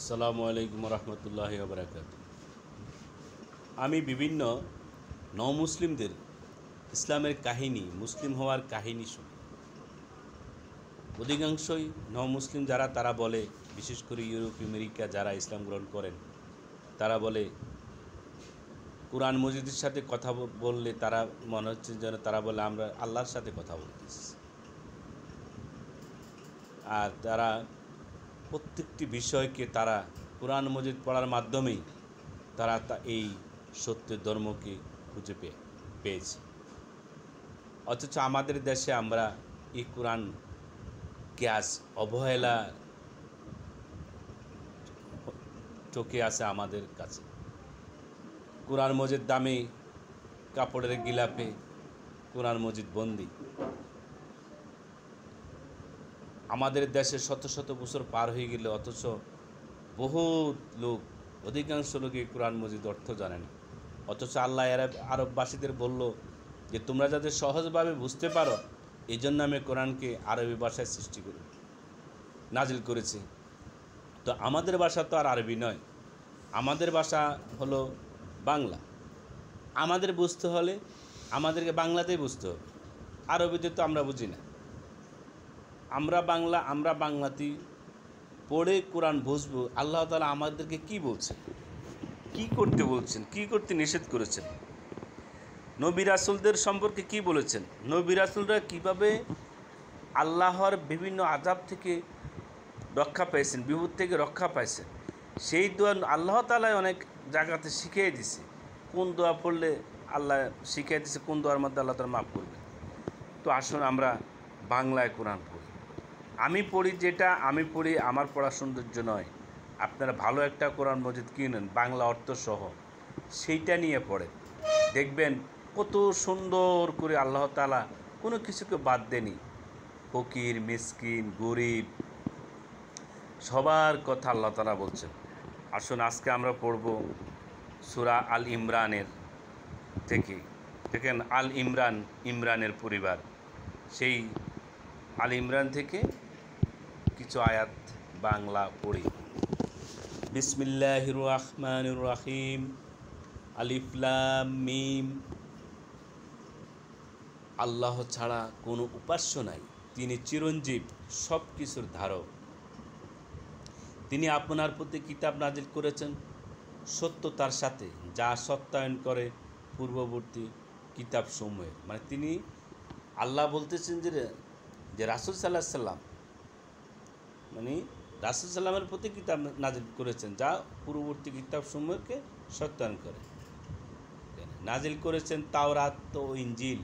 আসসালামু আলাইকুম রহমতুল্লাহ বরাকাত। আমি বিভিন্ন নমুসলিমদের ইসলামের কাহিনী, মুসলিম হওয়ার কাহিনী শুনি। অধিকাংশই নমুসলিম যারা, তারা বলে, বিশেষ করে ইউরোপ, আমেরিকা যারা ইসলাম গ্রহণ করেন, তারা বলে, কোরআন মজিদের সাথে কথা বললে তারা মনে হচ্ছে যেন তারা বলে, আমরা আল্লাহর সাথে কথা বলতেছি। আর তারা প্রত্যেকটি বিষয়কে তারা কোরআন মজিদ পড়ার মাধ্যমেই তারা তা এই সত্যের ধর্মকে খুঁজে পেয়ে, পেয়েছে। অথচ আমাদের দেশে আমরা এই কোরআন গ্যাস অবহেলা চোখে আছে আমাদের কাছে। কোরআন মজিদ দামে, কাপড়ের গিলাপে কোরআন মজিদ বন্দি। আমাদের দেশে শত শত বছর পার হয়ে গেলে অথচ বহুত লোক, অধিকাংশ লোকই কোরআন মজিদ অর্থ জানে না। অথচ আল্লাহ আরব আরববাসীদের বলল যে, তোমরা যাতে সহজভাবে বুঝতে পারো এই জন্য আমি কোরআনকে আরবি ভাষায় সৃষ্টি করি, নাজিল করেছি। তো আমাদের ভাষা তো আর আরবি নয়। আমাদের ভাষা হলো বাংলা। আমাদের বুঝতে হলে আমাদেরকে বাংলাতেই বুঝতে হবে। আরবিতে তো আমরা বুঝি না। আমরা বাংলা, আমরা বাংলাতেই পড়ে কোরআন বুঝব, আল্লাহ তালা আমাদেরকে কি বলছেন? কি করতে বলছেন? কি করতে নিষেধ করেছেন? নবী রাসুলদের সম্পর্কে কি বলেছেন? নবী রাসুলরা কীভাবে আল্লাহর বিভিন্ন আজাব থেকে রক্ষা পেয়েছেন বিপদ থেকে রক্ষা পাইছেন, সেই দোয়া আল্লাহ তালায় অনেক জায়গাতে শিখিয়ে দিছে। কোন দোয়া পড়লে আল্লাহ শিখিয়ে দিছে, কোন দোয়ার মধ্যে আল্লাহ তালা মাফ করবে তো আসুন আমরা বাংলায় কোরআন পড়ি। আমি পড়ি যেটা, আমি পড়ি আমার পড়া সৌন্দর্য নয়। আপনারা ভালো একটা কোরআন মজিদ কিনেন বাংলা অর্থ সহ সেইটা নিয়ে পড়েন। দেখবেন কত সুন্দর করে আল্লাহ তালা কোনো কিছুকে বাদ দেনি ফকির, মিসকিন, গরিব, সবার কথা আল্লাহ তালা বলছেন। আসুন আজকে আমরা পড়ব সুরা আল ইমরানের থেকে। দেখেন আল ইমরান, ইমরানের পরিবার। সেই আল ইমরান থেকে কিছু আয়াত বাংলা পড়ি। বিসমিল্লাহ রহমান রাহিম আলিফলাম মিম। আল্লাহ ছাড়া কোনো উপাস্য নাই। তিনি চিরঞ্জীব সব কিছুর ধারক। তিনি আপনার প্রতি কিতাব নাজিল করেছেন। সত্যতার সাথে, যা সত্যায়ন করে পূর্ববর্তী কিতাব সমূহের মানে তিনি আল্লাহ বলতেছেন যে যে রাসুল সাল্লাহ সাল্লাম মানে রাসুল সাল্লামের প্রতি কিতাব নাজিল করেছেন, যা পূর্ববর্তী কিতাব সমূহকে সত্যায়ন করে। নাজিল করেছেন তাওরাত ও ইঞ্জিল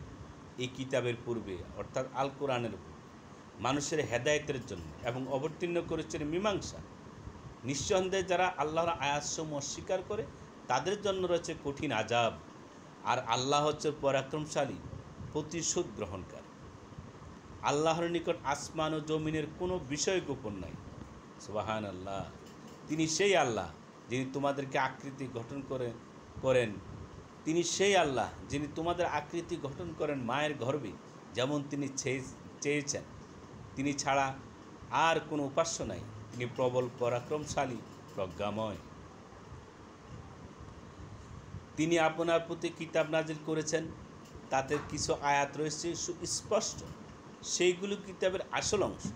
এই কিতাবের পূর্বে, অর্থাৎ আল কোরআনের মানুষের হেদায়েতের জন্য এবং অবতীর্ণ করেছেন মীমাংসা। নিঃসন্দেহে যারা আল্লাহর আয়াতসমূহ অস্বীকার করে, তাদের জন্য রয়েছে কঠিন আজাব আর আল্লাহ হচ্ছে পরাক্রমশালী, প্রতিশোধ গ্রহণকারী। আল্লাহর নিকট আসমান ও জমিনের কোনো বিষয় গোপন নাই। সুবাহান আল্লাহ তিনি সেই আল্লাহ যিনি তোমাদেরকে আকৃতি গঠন করে করেন। তিনি সেই আল্লাহ যিনি তোমাদের আকৃতি গঠন করেন মায়ের গর্ভে, যেমন তিনি চেয়ে- চেয়েছেন। তিনি ছাড়া আর কোনো উপাস্য নাই। তিনি প্রবল, পরাক্রমশালী, প্রজ্ঞাময়। তিনি আপনার প্রতি কিতাব নাজিল করেছেন। তাতে কিছু আয়াত রয়েছে, সুস্পষ্ট। সেইগুলো কিতাবের আসল অংশ।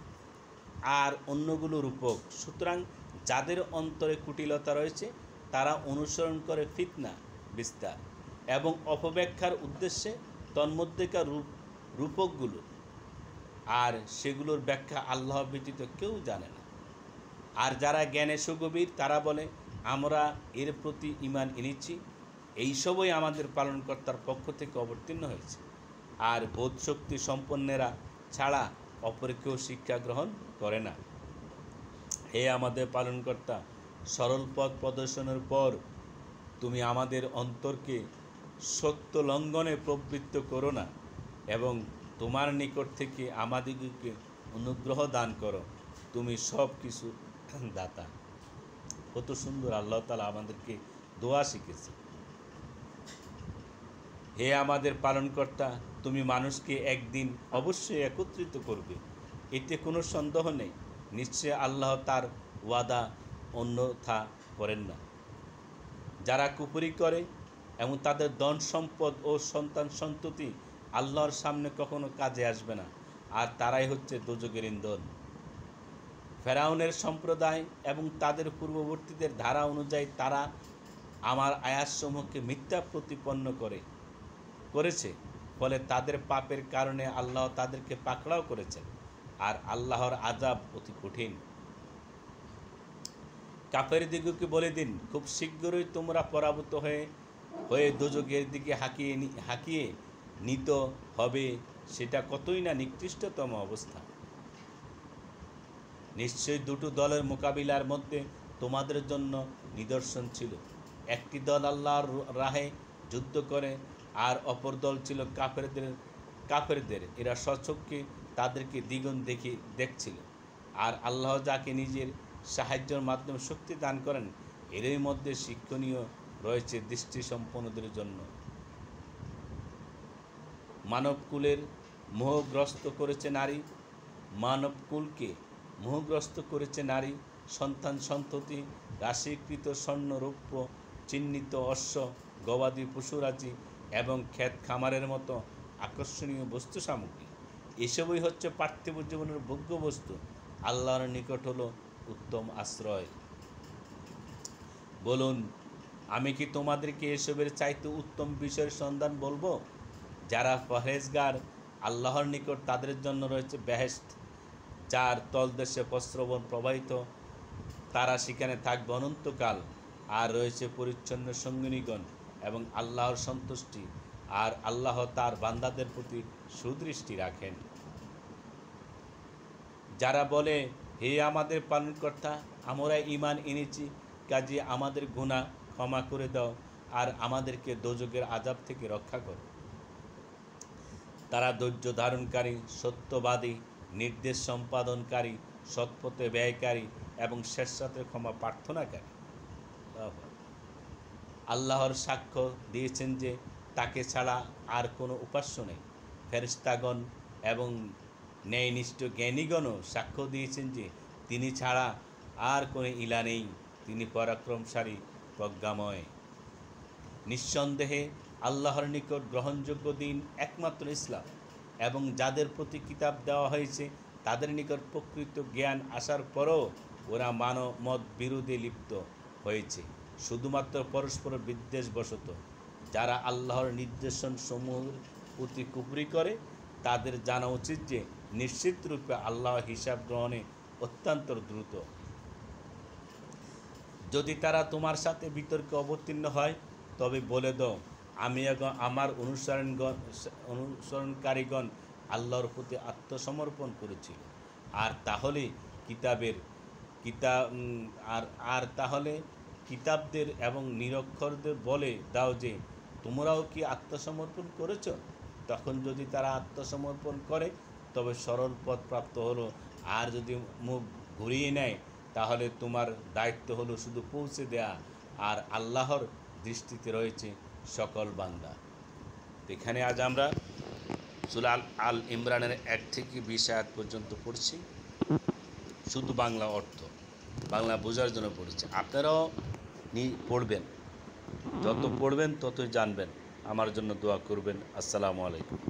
আর অন্যগুলো রূপক। সুতরাং যাদের অন্তরে কুটিলতা রয়েছে, তারা অনুসরণ করে ফিতনা, বিস্তার এবং অপব্যাখ্যার উদ্দেশ্যে তন্মধ্যেকার রূপ, রূপকগুলো। আর সেগুলোর ব্যাখ্যা আল্লাহ ব্যতীত কেউ জানে না। আর যারা জ্ঞানে সুগভীর, তারা বলে, আমরা এর প্রতি ইমান এনেছি। এইসবই আমাদের পালনকর্তার পক্ষ থেকে অবতীর্ণ হয়েছে। আর বোধশক্তি সম্পন্নেরা ছাড়া অপর কেউ শিক্ষা গ্রহণ করে না। হে আমাদের পালনকর্তা, সরল পথ প্রদর্শনের পর তুমি আমাদের অন্তরকে সত্য লঙ্ঘনে প্রবৃত্ত করো না এবং তোমার নিকট থেকে আমাদিগকে অনুগ্রহ দান করো। তুমি সব কিছু দাতা। কত সুন্দর আল্লাহ তালা আমাদেরকে দোয়া শিখেছে। হে আমাদের পালনকর্তা, তুমি মানুষকে একদিন অবশ্যই একত্রিত করবে। এতে কোনো সন্দেহ নেই। নিশ্চয় আল্লাহ তার ওয়াদা অন্যথা করেন না। যারা কুপুরি করে এবং তাদের ধন সম্পদ ও সন্তান সন্ততি আল্লাহর সামনে কখনো কাজে আসবে না, আর তারাই হচ্ছে দুযোগের ইন্ধন। ফেরাউনের সম্প্রদায় এবং তাদের পূর্ববর্তীদের ধারা অনুযায়ী তারা আমার আয়াসমূহকে মিথ্যা প্রতিপন্ন করে। করেছে, ফলে তাদের পাপের কারণে আল্লাহ তাদেরকে পাকড়াও করেছেন আর আল্লাহর আজাব অতি কঠিন। কাপের দিগকে বলে দিন, খুব শীঘ্রই তোমরা পরাভূত হয়ে হয়ে দুযোগের দিকে হাঁকিয়ে হাঁকিয়ে নিত হবে, সেটা কতই না নিকৃষ্টতম অবস্থা। নিশ্চয়ই দুটো দলের মোকাবিলার মধ্যে তোমাদের জন্য নিদর্শন ছিল। একটি দল আল্লাহর রাহে যুদ্ধ করে আর অপর দল ছিল কাফেরদের কাফেরদের। এরা স্বচক্ষে তাদেরকে দ্বিগুণ দেখে দেখছিল। আর আল্লাহ যাকে নিজের সাহায্যের মাধ্যমে শক্তি দান করেন, এরই মধ্যে শিক্ষণীয় রয়েছে দৃষ্টি সম্পন্নদের জন্য। মানবকুলের মোহগ্রস্ত করেছে নারী, মানবকুলকে মোহগ্রস্ত করেছে নারী, সন্তান সন্ততি, রাশিকৃত স্বর্ণ রৌপ্য চিহ্নিত অশ্ব, গবাদি পশুরাজি এবং ক্ষেত খামারের মতো আকর্ষণীয় বস্তু সামগ্রী। এসবই হচ্ছে পার্থিব জীবনের ভোগ্য বস্তু। আল্লাহর নিকট হলো উত্তম আশ্রয়। বলুন, আমি কি তোমাদেরকে এসবের চাইতে উত্তম বিষয়ের সন্ধান বলব? যারা পহেজগার আল্লাহর নিকট তাদের জন্য রয়েছে বেহেস্ত যার তলদেশে প্রস্রবণ প্রবাহিত, তারা সেখানে থাকবে অনন্তকাল, আর রয়েছে পরিচ্ছন্ন সঙ্গিনীগণ। এবং আল্লাহর সন্তুষ্টি আর আল্লাহ তার বান্দাদের প্রতি সুদৃষ্টি রাখেন। যারা বলে, হে আমাদের পালনকর্তা, আমরা ইমান এনেছি, কাজে আমাদের গুনাহ ক্ষমা করে দাও আর আমাদেরকে দোজকের আজাব থেকে রক্ষা করো। তারা ধৈর্য ধারণকারী, সত্যবাদী, নির্দেশ সম্পাদনকারী, সৎপথে ব্যয়কারী এবং শেষরাতের ক্ষমা প্রার্থনাকারী। আল্লাহর সাক্ষ্য দিয়েছেন যে তাকে ছাড়া আর কোনো উপাস্য নেই। ফেরিস্তাগণ এবং ন্যায়নিষ্ঠ জ্ঞানীগণও সাক্ষ্য দিয়েছেন যে তিনি ছাড়া আর কোনো ইলা নেই। তিনি পরাক্রমশালী, প্রজ্ঞাময়। নিঃসন্দেহে আল্লাহর নিকট গ্রহণযোগ্য দিন একমাত্র ইসলাম এবং যাদের প্রতি কিতাব দেওয়া হয়েছে তাদের নিকট প্রকৃত জ্ঞান আসার পরও ওরা মানব মত বিরোধে লিপ্ত হয়েছে। শুধুমাত্র পরস্পর বিদ্বেষবশত যারা আল্লাহর নির্দেশন সমূহের প্রতি কুপরি করে, তাদের জানা উচিত যে নিশ্চিত রূপে আল্লাহ হিসাব গ্রহণে অত্যন্ত দ্রুত। যদি তারা তোমার সাথে বিতর্কে অবতীর্ণ হয়, তবে বলে দাও, আমি এখন আমার অনুসরণগণ অনুসরণকারীগণ আল্লাহর প্রতি আত্মসমর্পণ করেছিল। আর তাহলে কিতাবের কিতাব আর আর তাহলে কিতাবদের এবং নিরক্ষরদের বলে, দাও যে, তোমরাও কি আত্মসমর্পণ করেছ? তখন যদি তারা আত্মসমর্পণ করে, তবে সরল পথ প্রাপ্ত হলো। আর যদি মুখ ঘুরিয়ে নেয়, তাহলে তোমার দায়িত্ব হলো শুধু পৌঁছে দেয়া। আর আল্লাহর দৃষ্টিতে রয়েছে সকল বান্দা। এখানে আজ আমরা সুলাল আল ইমরানের এক থেকে বিশ আয়াত পর্যন্ত পড়ছি। শুধু বাংলা অর্থ, বাংলা বোঝার জন্য পড়েছি। আপনারাও পড়বেন। যত পড়বেন ততই জানবেন। আমার জন্য দোয়া করবেন। আসসালামু আলাইকুম।